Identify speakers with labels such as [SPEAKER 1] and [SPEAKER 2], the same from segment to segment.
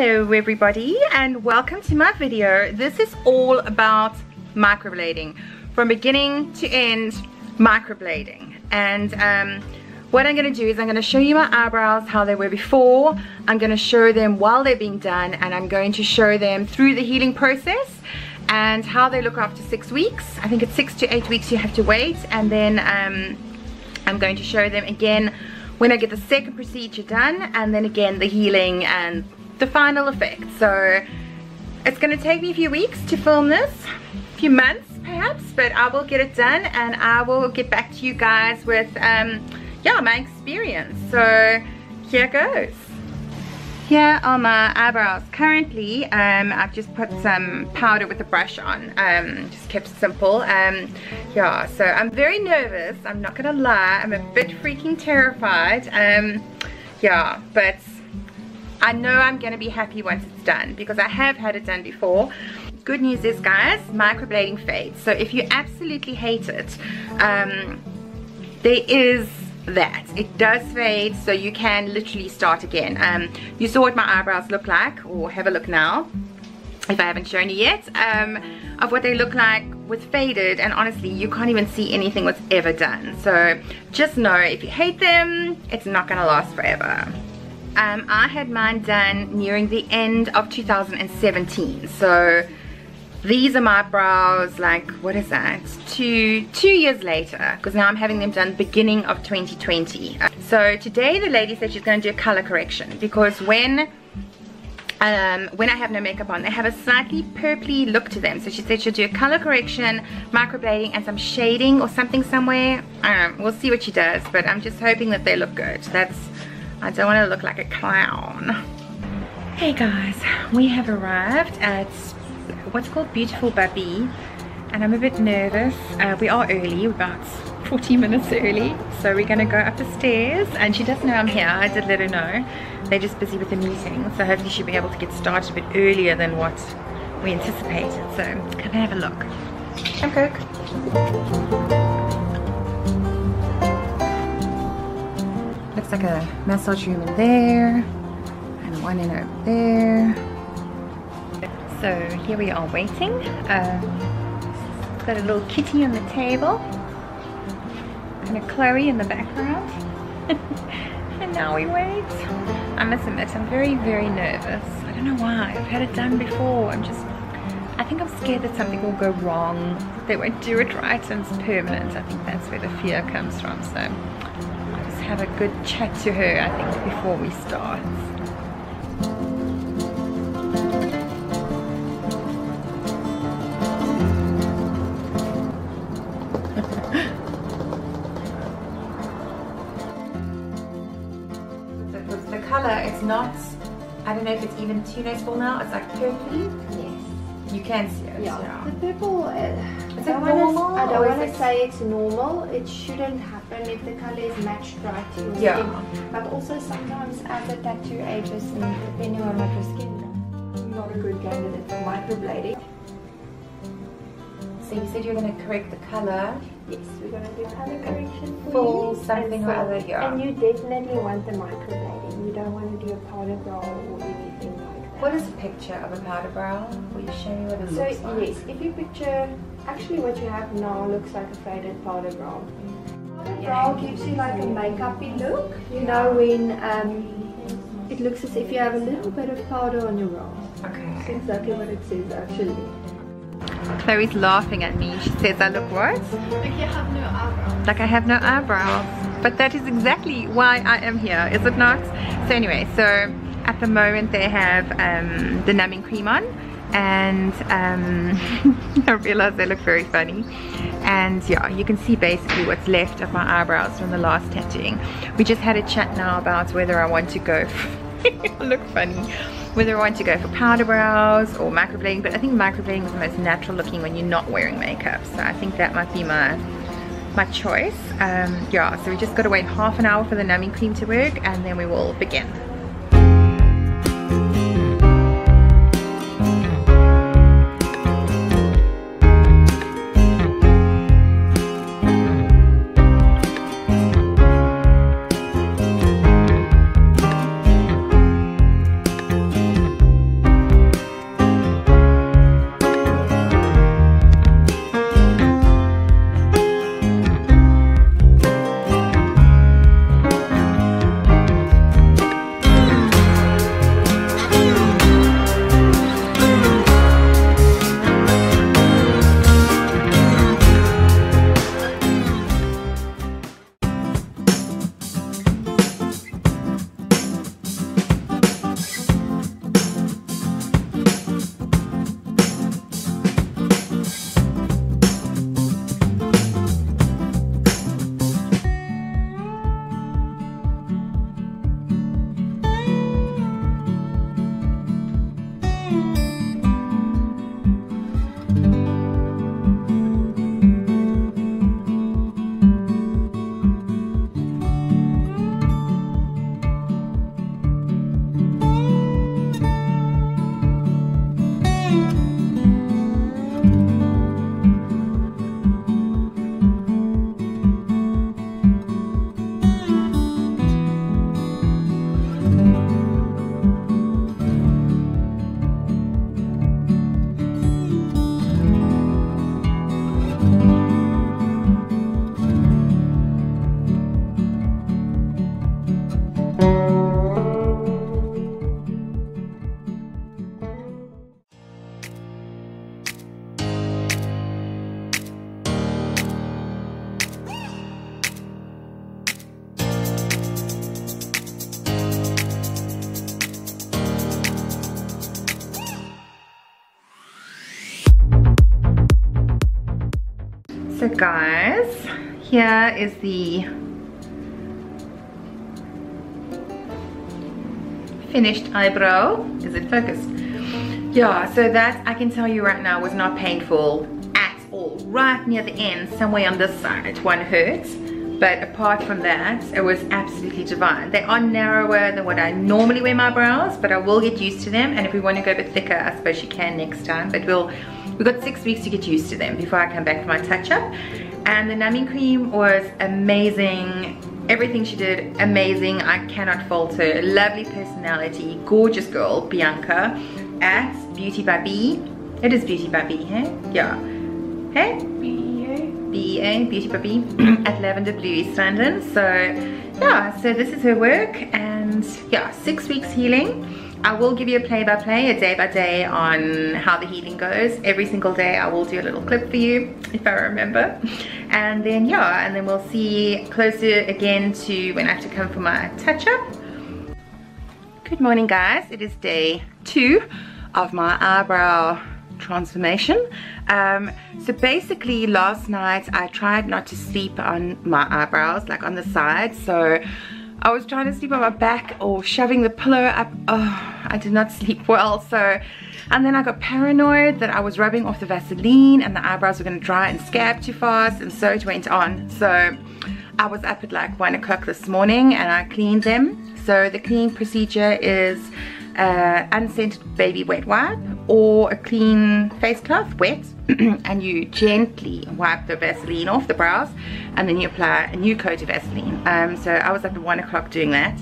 [SPEAKER 1] Hello everybody and welcome to my video. This is all about microblading. From beginning to end, microblading. And um, what I'm going to do is I'm going to show you my eyebrows, how they were before. I'm going to show them while they're being done and I'm going to show them through the healing process and how they look after six weeks. I think it's six to eight weeks you have to wait and then um, I'm going to show them again when I get the second procedure done and then again the healing and the final effect. So it's going to take me a few weeks to film this, a few months perhaps, but I will get it done and I will get back to you guys with, um, yeah, my experience. So here goes. Here are my eyebrows. Currently, um, I've just put some powder with a brush on. Um, just kept it simple. Um, yeah, so I'm very nervous. I'm not gonna lie. I'm a bit freaking terrified. Um, yeah, but I know I'm gonna be happy once it's done because I have had it done before. Good news is, guys, microblading fades. So if you absolutely hate it, um, there is that it does fade so you can literally start again um you saw what my eyebrows look like or have a look now if I haven't shown you yet um of what they look like with faded and honestly you can't even see anything was ever done so just know if you hate them it's not gonna last forever um I had mine done nearing the end of 2017 so these are my brows like what is that two two years later because now i'm having them done beginning of 2020 so today the lady said she's going to do a color correction because when um, when I have no makeup on, they have a slightly purpley look to them. So she said she'll do a color correction, microblading, and some shading or something somewhere. I we'll see what she does, but I'm just hoping that they look good. That's, I don't want to look like a clown. Hey guys, we have arrived at what's called Beautiful by Bea and I'm a bit nervous. Uh, we are early, we're about 40 minutes early. So we're gonna go up the stairs and she doesn't know I'm here. I did let her know. They're just busy with the meeting. So hopefully she'll be able to get started a bit earlier than what we anticipated. So come and have a look. Come Coke. Looks like a massage room in there and one in over there. So here we are waiting. Uh, got a little kitty on the table and a Chloe in the background. and now we wait. I must admit, I'm very, very nervous. I don't know why. I've had it done before. I'm just, I think I'm scared that something will go wrong. They won't do it right and it's permanent. I think that's where the fear comes from. So have a good chat to her, I think, before we start. The color, it's not, I don't know if it's even too noticeable now, it's like purpley.
[SPEAKER 2] Yes.
[SPEAKER 1] You can see it.
[SPEAKER 2] Yeah.
[SPEAKER 1] yeah.
[SPEAKER 2] The purple, uh,
[SPEAKER 1] Is
[SPEAKER 2] I don't wanna-
[SPEAKER 1] normal,
[SPEAKER 2] I don't
[SPEAKER 1] is
[SPEAKER 2] want
[SPEAKER 1] it-
[SPEAKER 2] to say it's normal. It shouldn't happen if the color is matched right to your
[SPEAKER 1] Yeah.
[SPEAKER 2] skin. But also sometimes as the tattoo ages and depending on what your skin not a good candidate for microblading.
[SPEAKER 1] So you said you're going to correct the color.
[SPEAKER 2] Yes, we're going to do color correction for
[SPEAKER 1] Full
[SPEAKER 2] you.
[SPEAKER 1] something
[SPEAKER 2] and
[SPEAKER 1] or other, yeah.
[SPEAKER 2] And you definitely want the microblading. You don't want to do a powder brow
[SPEAKER 1] What is a picture of a powder brow? Will you show me what it
[SPEAKER 2] So
[SPEAKER 1] looks like?
[SPEAKER 2] yes, if you picture, actually what you have now looks like a faded powder brow. Powder brow gives you like a makeup-y look. You know when um, it looks as if you have a little bit of powder on your brow. That's
[SPEAKER 1] Okay.
[SPEAKER 2] exactly what it says actually.
[SPEAKER 1] Chloe's laughing at me. She says I look what?
[SPEAKER 2] Like you have no eyebrows.
[SPEAKER 1] Like I have no eyebrows. But that is exactly why I am here, is it not? So anyway, so at the moment they have um, the numbing cream on and um, I realize they look very funny. And yeah you can see basically what's left of my eyebrows from the last tattooing. We just had a chat now about whether I want to go look funny whether I want to go for powder brows or microblading but I think microblading is the most natural looking when you're not wearing makeup. So I think that might be my my choice. Um, yeah so we just got to wait half an hour for the numbing cream to work and then we will begin here is the finished eyebrow. Is it focused? Yeah, so that I can tell you right now was not painful at all. Right near the end, somewhere on this side, one hurts. But apart from that, it was absolutely divine. They are narrower than what I normally wear my brows, but I will get used to them. And if we want to go a bit thicker, I suppose you can next time. But we'll, we've got six weeks to get used to them before I come back for my touch-up. And the numbing cream was amazing. Everything she did amazing. I cannot fault her. Lovely personality. Gorgeous girl bianca at beauty by b. It is beauty by b hey? Yeah. Hey? BEA, Beauty by Bea, at Lavender Blue East London. So yeah, so this is her work. And yeah, six weeks healing. I will give you a play-by-play, a day-by-day -day on how the healing goes. Every single day I will do a little clip for you, if I remember. And then yeah, and then we'll see closer again to when I have to come for my touch-up. Good morning guys, it is day two of my eyebrow transformation. Um, so basically last night I tried not to sleep on my eyebrows, like on the side. So I was trying to sleep on my back or shoving the pillow up. Oh, I did not sleep well. So, and then I got paranoid that I was rubbing off the Vaseline and the eyebrows were gonna dry and scab too fast. And so it went on. So I was up at like one o'clock this morning and I cleaned them. So the cleaning procedure is uh, unscented baby wet wipe or a clean face cloth wet and you gently wipe the Vaseline off the brows and then you apply a new coat of Vaseline. Um, so I was up at one o'clock doing that.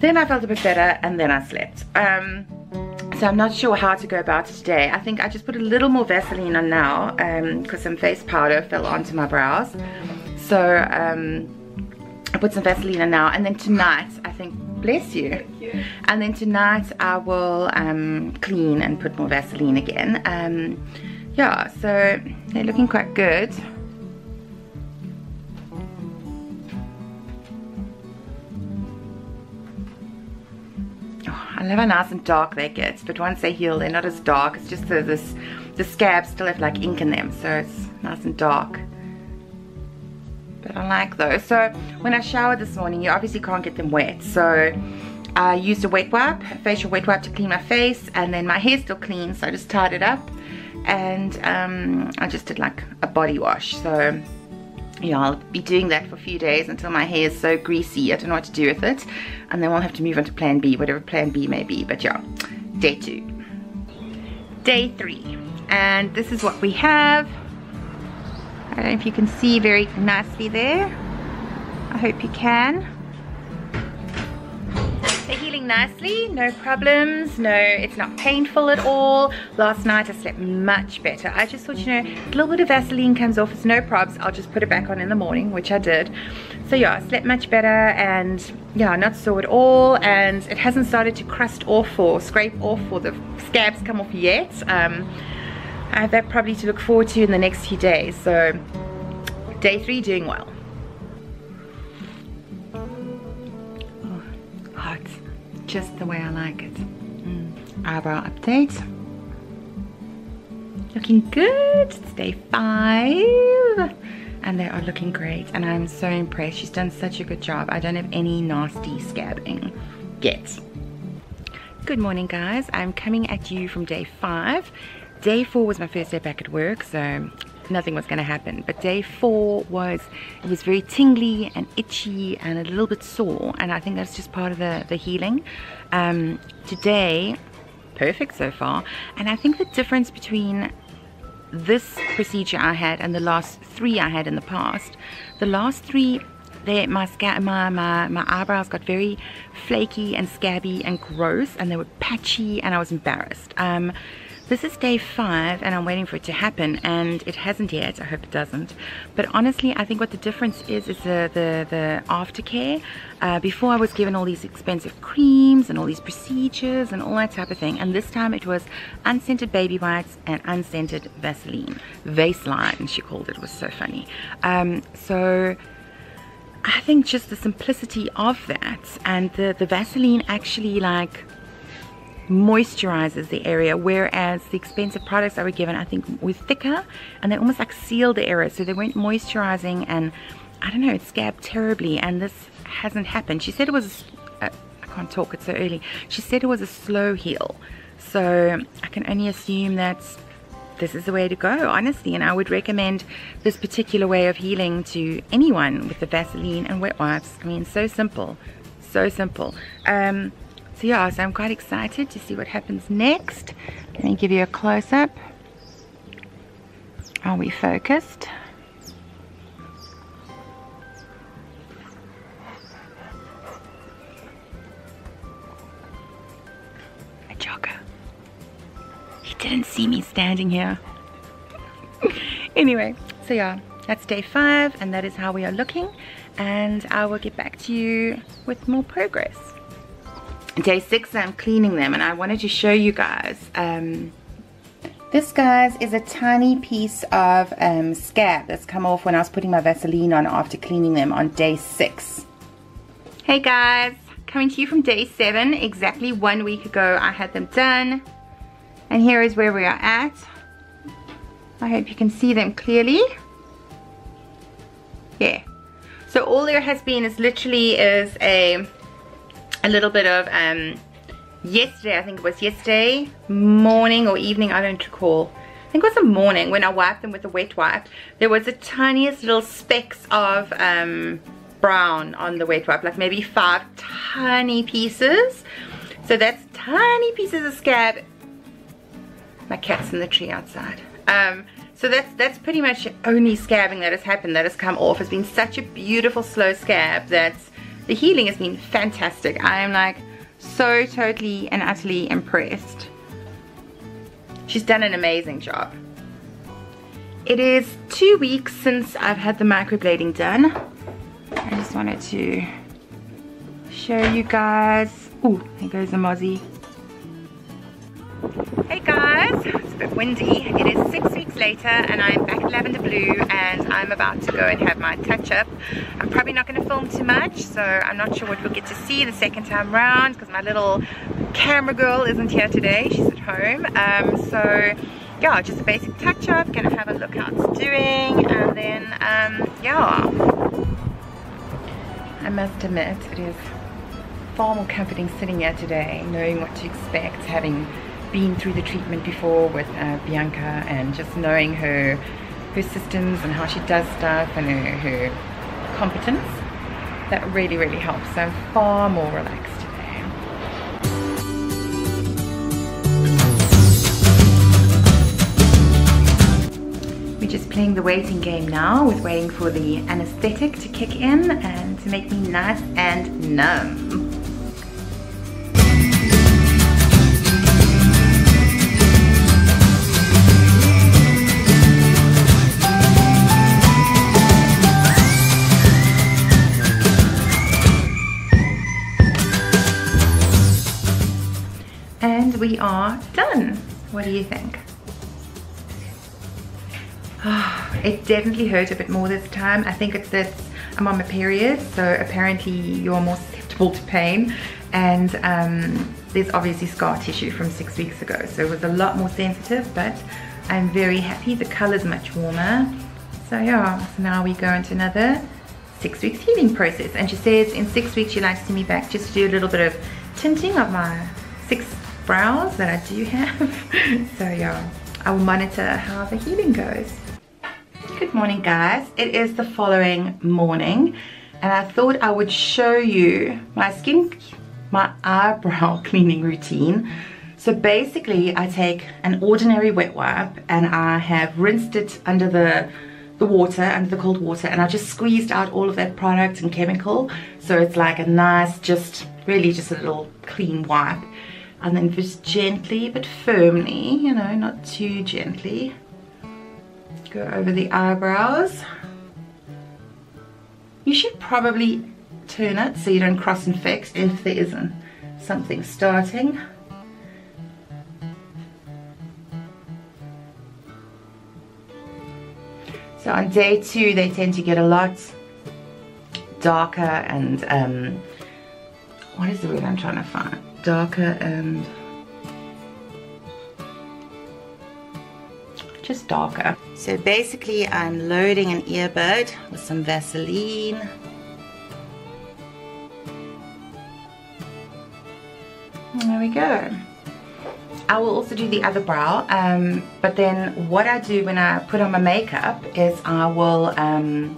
[SPEAKER 1] Then I felt a bit better and then I slept. Um, so I'm not sure how to go about it today. I think I just put a little more Vaseline on now because um, some face powder fell onto my brows. So um, I put some Vaseline on now and then tonight I think bless you. you. and then tonight I will um, clean and put more Vaseline again um, yeah so they're looking quite good oh, I love how nice and dark they get but once they heal they're not as dark it's just the, this the scabs still have like ink in them so it's nice and dark but I like those. So when I showered this morning, you obviously can't get them wet. So I used a wet wipe, a facial wet wipe to clean my face and then my hair's still clean so I just tied it up and um, I just did like a body wash. So yeah, I'll be doing that for a few days until my hair is so greasy. I don't know what to do with it. And then we'll have to move on to plan B, whatever plan B may be. But yeah, day two. Day three. And this is what we have. I don't know if you can see very nicely there. I hope you can. They're healing nicely, no problems, no, it's not painful at all. Last night I slept much better. I just thought, you know, a little bit of Vaseline comes off, it's no probs, I'll just put it back on in the morning, which I did. So yeah, I slept much better and yeah, not sore at all and it hasn't started to crust off or scrape off or the scabs come off yet. Um, I have that probably to look forward to in the next few days. So day three doing well. Oh, hot, just the way I like it. Mm. Eyebrow update. Looking good, it's day five. And they are looking great and I'm so impressed. She's done such a good job. I don't have any nasty scabbing yet. Good morning guys, I'm coming at you from day five day four was my first day back at work so nothing was going to happen. But day four was it was very tingly and itchy and a little bit sore and I think that's just part of the the healing. Um, today perfect so far and I think the difference between this procedure I had and the last three I had in the past the last three they, my, my, my, my eyebrows got very flaky and scabby and gross and they were patchy and I was embarrassed. Um, this is day five and I'm waiting for it to happen and it hasn't yet. I hope it doesn't. But honestly, I think what the difference is is the, the, the aftercare. Uh, before I was given all these expensive creams and all these procedures and all that type of thing. And this time it was unscented baby wipes and unscented Vaseline. Vaseline, she called it. It was so funny. Um, so... I think just the simplicity of that and the, the Vaseline actually like moisturizes the area whereas the expensive products I were given I think were thicker and they almost like sealed the area. So they weren't moisturizing and I don't know it scabbed terribly and this hasn't happened. She said it was uh, I can't talk it's so early. She said it was a slow heal. So I can only assume that this is the way to go honestly. And I would recommend this particular way of healing to anyone with the Vaseline and wet wipes. I mean so simple so simple. Um, so yeah, so I'm quite excited to see what happens next. Let me give you a close-up. Are we focused? A jogger. He didn't see me standing here. anyway, so yeah, that's day five and that is how we are looking and I will get back to you with more progress day six I'm cleaning them and I wanted to show you guys um, this guys is a tiny piece of um, scab that's come off when I was putting my Vaseline on after cleaning them on day six. Hey guys coming to you from day seven exactly one week ago I had them done and here is where we are at. I hope you can see them clearly. Yeah. So all there has been is literally is a a little bit of um, yesterday, I think it was yesterday morning or evening, I don't recall. I think it was the morning when I wiped them with a wet wipe. There was the tiniest little specks of um, brown on the wet wipe, like maybe five tiny pieces. So that's tiny pieces of scab. My cat's in the tree outside. Um, so that's that's pretty much only scabbing that has happened that has come off. It's been such a beautiful slow scab that's the healing has been fantastic. I am like so totally and utterly impressed. She's done an amazing job. It is two weeks since I've had the microblading done. I just wanted to show you guys. Oh, there goes the mozzie. Hey guys, it's a bit windy. It is six weeks later and I'm back at Lavender Blue and I'm about to go and have my touch-up. I'm probably not going to film too much so I'm not sure what we'll get to see the second time round because my little camera girl isn't here today. She's at home. Um, so yeah, just a basic touch-up. Gonna have a look how it's doing and then um, yeah. I must admit it is far more comforting sitting here today knowing what to expect having been through the treatment before with uh, Bianca and just knowing her her systems and how she does stuff and her, her competence that really really helps. So I'm far more relaxed today. We're just playing the waiting game now with waiting for the anesthetic to kick in and to make me nice and numb we are done. What do you think? Oh, it definitely hurt a bit more this time. I think it's that I'm on my period, so apparently you're more susceptible to pain. And um, there's obviously scar tissue from six weeks ago, so it was a lot more sensitive, but I'm very happy. The color's much warmer. So yeah, so now we go into another six weeks healing process. And she says in six weeks she likes to see me back just to do a little bit of tinting of my six brows that I do have. so yeah, I will monitor how the healing goes. Good morning guys. It is the following morning and I thought I would show you my skin, my eyebrow cleaning routine. So basically I take an ordinary wet wipe and I have rinsed it under the the water, under the cold water, and I just squeezed out all of that product and chemical. So it's like a nice, just really just a little clean wipe and then just gently but firmly, you know, not too gently, go over the eyebrows. You should probably turn it so you don't cross infect if there isn't something starting. So on day two, they tend to get a lot darker and, um, what is the word I'm trying to find? Darker and... Just darker. So basically I'm loading an earbud with some Vaseline. There we go. I will also do the other brow, um, but then what I do when I put on my makeup is I will um,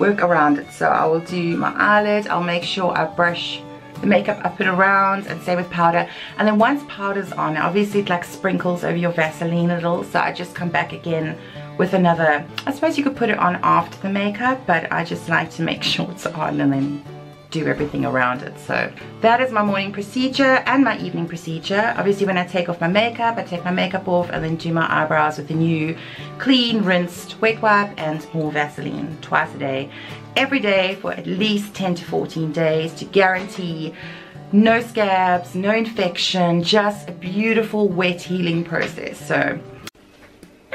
[SPEAKER 1] work around it. So I will do my eyelid, I'll make sure I brush the makeup up and around and same with powder. And then once powder's on, obviously it like sprinkles over your Vaseline a little, so I just come back again with another, I suppose you could put it on after the makeup, but I just like to make sure it's on and then do everything around it. So that is my morning procedure and my evening procedure. Obviously when I take off my makeup, I take my makeup off and then do my eyebrows with a new clean rinsed wet wipe and more Vaseline twice a day. Every day for at least 10 to 14 days to guarantee no scabs, no infection, just a beautiful wet healing process. So,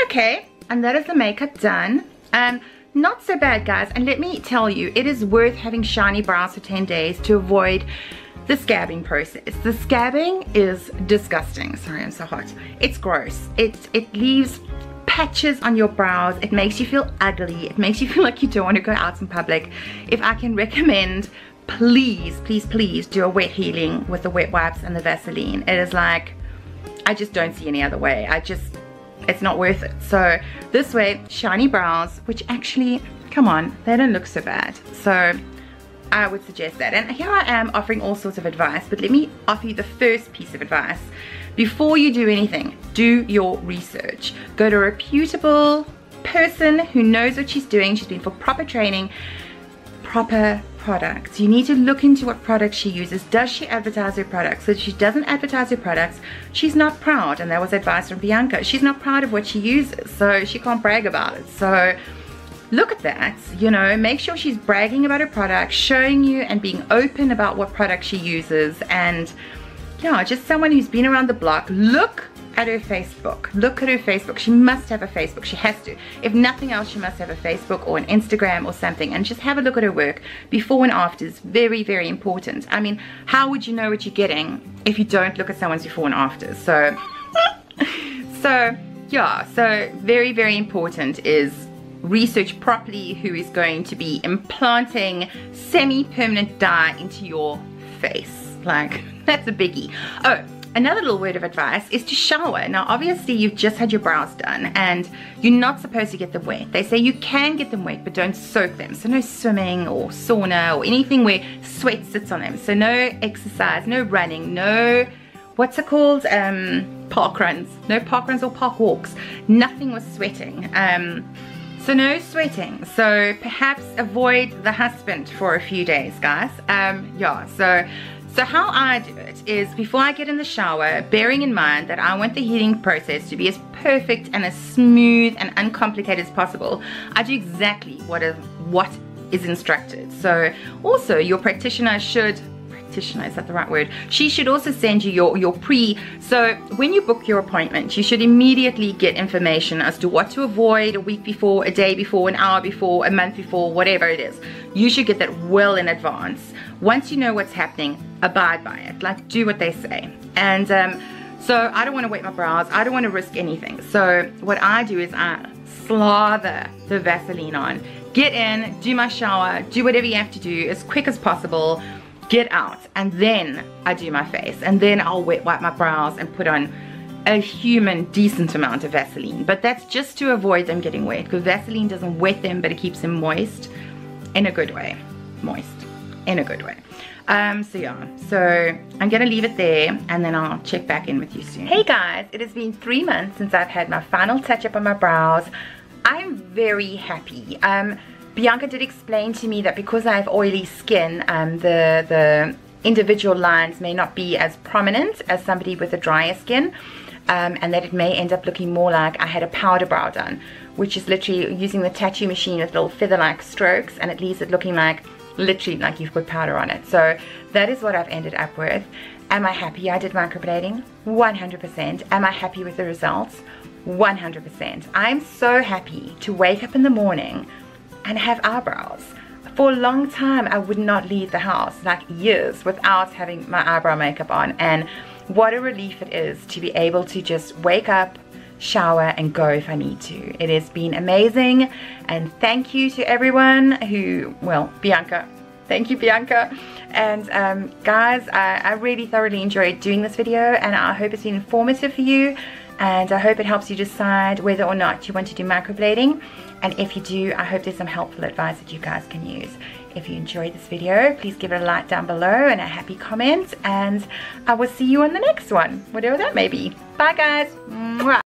[SPEAKER 1] okay, and that is the makeup done. Um, not so bad guys and let me tell you it is worth having shiny brows for 10 days to avoid the scabbing process. The scabbing is disgusting. Sorry, I'm so hot. It's gross. It, it leaves patches on your brows. It makes you feel ugly. It makes you feel like you don't want to go out in public. If I can recommend, please, please, please do a wet healing with the wet wipes and the Vaseline. It is like, I just don't see any other way. I just, it's not worth it. So this way, shiny brows, which actually, come on, they don't look so bad. So I would suggest that. And here I am offering all sorts of advice, but let me offer you the first piece of advice. Before you do anything, do your research. Go to a reputable person who knows what she's doing. She's been for proper training, proper products. You need to look into what products she uses. Does she advertise her products? So if she doesn't advertise her products, she's not proud. And that was advice from Bianca. She's not proud of what she uses, so she can't brag about it. So look at that, you know, make sure she's bragging about her product, showing you and being open about what product she uses. And yeah, just someone who's been around the block. Look at her Facebook. Look at her Facebook. She must have a Facebook. She has to. If nothing else, she must have a Facebook or an Instagram or something. And just have a look at her work. Before and after is very, very important. I mean, how would you know what you're getting if you don't look at someone's before and after? So, so yeah, so very, very important is research properly who is going to be implanting semi-permanent dye into your face. Like, that's a biggie. Oh, Another little word of advice is to shower. Now obviously you've just had your brows done and you're not supposed to get them wet. They say you can get them wet but don't soak them. So no swimming or sauna or anything where sweat sits on them. So no exercise, no running, no, what's it called? Um, park runs. No park runs or park walks. Nothing with sweating. Um, so no sweating. So perhaps avoid the husband for a few days, guys. Um, yeah, so so how I do it is before I get in the shower, bearing in mind that I want the heating process to be as perfect and as smooth and uncomplicated as possible, I do exactly what is, what is instructed. So also your practitioner should is that the right word? She should also send you your, your pre, so when you book your appointment, you should immediately get information as to what to avoid a week before, a day before, an hour before, a month before, whatever it is. You should get that well in advance. Once you know what's happening, abide by it. Like, do what they say. And um, so I don't want to wet my brows. I don't want to risk anything. So what I do is I slather the Vaseline on. Get in, do my shower, do whatever you have to do as quick as possible get out and then I do my face and then I'll wet wipe my brows and put on a human decent amount of Vaseline. But that's just to avoid them getting wet because Vaseline doesn't wet them but it keeps them moist in a good way. Moist in a good way. Um, so yeah. So I'm gonna leave it there and then I'll check back in with you soon. Hey guys. It has been three months since I've had my final touch up on my brows. I'm very happy. Um, Bianca did explain to me that because I have oily skin, um, the, the individual lines may not be as prominent as somebody with a drier skin. Um, and that it may end up looking more like I had a powder brow done, which is literally using the tattoo machine with little feather-like strokes, and it leaves it looking like, literally like you've put powder on it. So that is what I've ended up with. Am I happy I did microblading? 100%. Am I happy with the results? 100%. I'm so happy to wake up in the morning and have eyebrows. For a long time, I would not leave the house, like years, without having my eyebrow makeup on. And what a relief it is to be able to just wake up, shower and go if I need to. It has been amazing and thank you to everyone who, well, Bianca, thank you Bianca. And um, guys, I, I really thoroughly enjoyed doing this video and I hope it's been informative for you and I hope it helps you decide whether or not you want to do microblading. And if you do, I hope there's some helpful advice that you guys can use. If you enjoyed this video, please give it a like down below and a happy comment. And I will see you on the next one, whatever that may be. Bye guys. Mwah.